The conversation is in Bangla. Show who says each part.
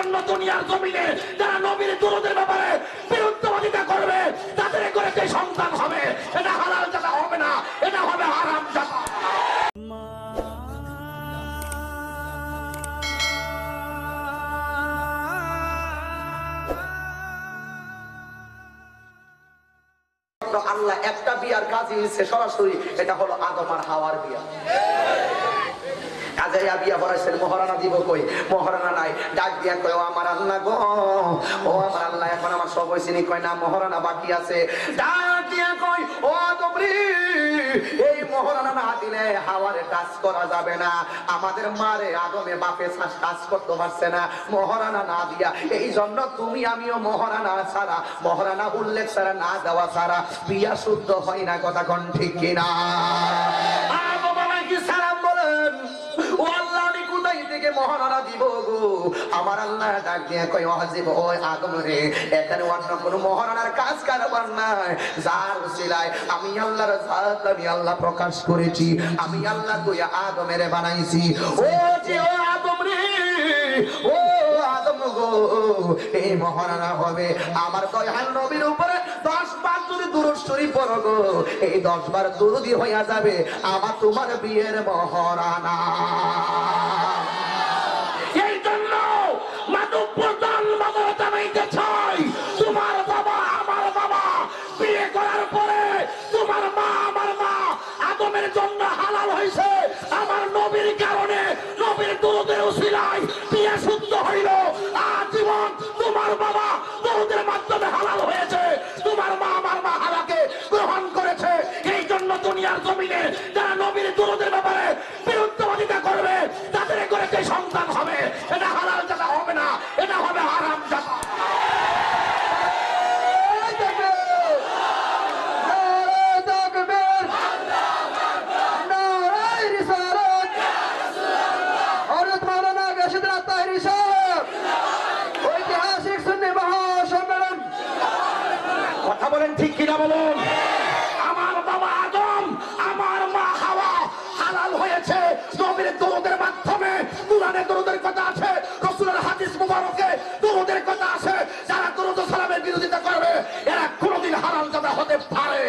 Speaker 1: জন্য দুনিয়ার জমিনে যারা নবীর দুরুদের ব্যাপারে বিরুদ্ধবাদিতা করবে, তাদের করে যে সন্তান হবে। এটা হালাল জাতা হবে না, এটা হবে হারাম জাতা
Speaker 2: আল্লাহ একটা বিয়ার কাজই নিচ্ছে সরাসরি, এটা হলো আদম আর হাওয়ার বিয়া। কাজাইয়া বিয়া মহারানা দিব কই? মহারানা নাই, ডাক দিয়া কয়, ও আমার আল্লাহ গো, ও আমার আল্লাহ, এখন আমার সব কয়, না, মহারানা বাকি আছে। ডাক দিয়া ও তোমরি এই মহারানা না দিলে হাওয়ারে কাজ করা যাবে না। আমাদের মারে আদমে বাপে কাজ করতে পারছে না। মহারানা না দিয়া এই জন্য তুমি, আমিও মহারানা ছাড়া, মহারানা উল্লেখ ছাড়া না দেওয়া ছাড়া বিয়া শুদ্ধ হয় না, কথা কোন ঠিক কিনা? আমার আল্লাহ ডাক দিয়ে কই ওয়াজিব ওই আদম রে এখানে অন্য কোনো মহারানার কাজ কারবার নাই। যার উসিলায় আমি আল্লাহর জাত, আমি আল্লাহ প্রকাশ করেছি, আমি আল্লাহ তুই আদমের বানাইছি। ও যে ও আদম রে, ও আদম গো, এই মহারানা হবে আমার দয়াল নবীর উপরে। দশ বার যদি দুরুশ্বরী পড়ো গো, এই দশ বার দুরুদি হইয়া যাবে আমার তোমার বিয়ের মহারানা
Speaker 1: এই জন্য তোমার বাবা, আমার বাবা, বিয়ে করার পরে তোমার মা, আমার মা আদমের জন্য হালাল হয়েছে আমার নবীর কারণে নবীর দুরুদের উসিলায় বিয়ে শুদ্ধ হইল। আজীবন তোমার বাবা দুরুদের মাধ্যমে হালাল হয়েছে। তোমার মা, আমার মা হালাকে গ্রহণ করেছে। এই জন্য দুনিয়ার জমিনে যারা নবীর দুরুদের ব্যাপারে
Speaker 2: ঠিক কিনা বলুন?
Speaker 1: আমার বাবা আদম, আমার মা হাওয়া হালাল হয়েছে। নবীর দৌদের মাধ্যমে কোরআনে দরুদের কথা আছে, রসুলের হাদিস মুবারকে দৌদের কথা আছে। যারা দরুদ সালামের বিরোধিতা করবে, এরা কোনোদিন হালাল দাদা হতে পারে।